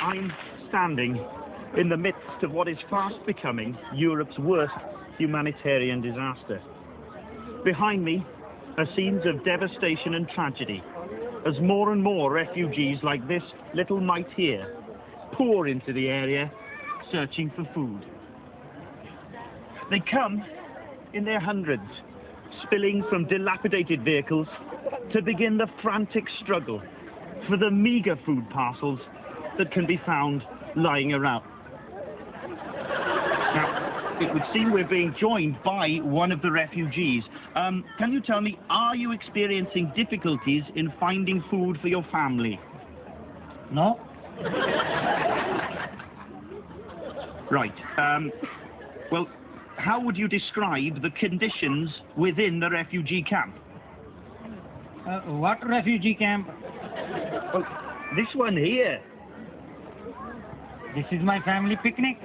I'm standing in the midst of what is fast becoming Europe's worst humanitarian disaster. Behind me are scenes of devastation and tragedy as more and more refugees like this little mite here pour into the area searching for food. They come in their hundreds, spilling from dilapidated vehicles to begin the frantic struggle for the meagre food parcels that can be found lying around. Now, it would seem we're being joined by one of the refugees. Um, can you tell me, are you experiencing difficulties in finding food for your family? No? Right. Um, well, how would you describe the conditions within the refugee camp? Uh, what refugee camp? Well, this one here. This is my family picnic.